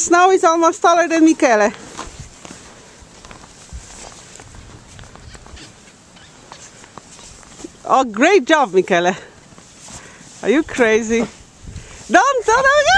snow is almost taller than Michele. Oh, great job, Michele. Are you crazy? Don't, don't, don't.